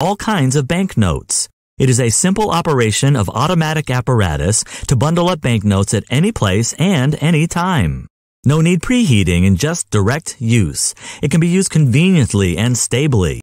all kinds of banknotes. It is a simple operation of automatic apparatus to bundle up banknotes at any place and any time. No need preheating and just direct use. It can be used conveniently and stably.